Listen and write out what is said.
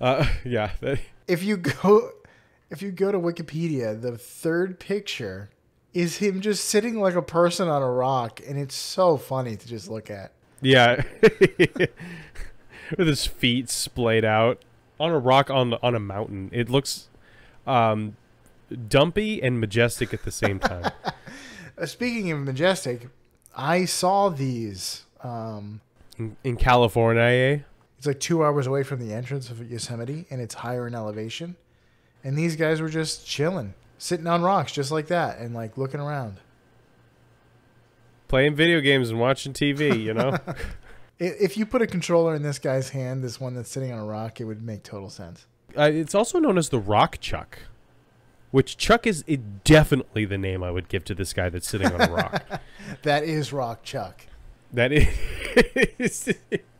Uh, yeah. If you go, if you go to Wikipedia, the third picture is him just sitting like a person on a rock, and it's so funny to just look at. Yeah. With his feet splayed out on a rock on on a mountain. It looks um, dumpy and majestic at the same time. Uh, speaking of majestic, I saw these. Um, in, in California, eh? It's like two hours away from the entrance of Yosemite, and it's higher in elevation. And these guys were just chilling, sitting on rocks just like that, and like looking around. playing video games and watching TV, you know? If you put a controller in this guy's hand, this one that's sitting on a rock, it would make total sense. uh, it's also known as the Rock Chuck, which Chuck is it definitely the name I would give to this guy that's sitting on a rock. That is Rock Chuck. that is.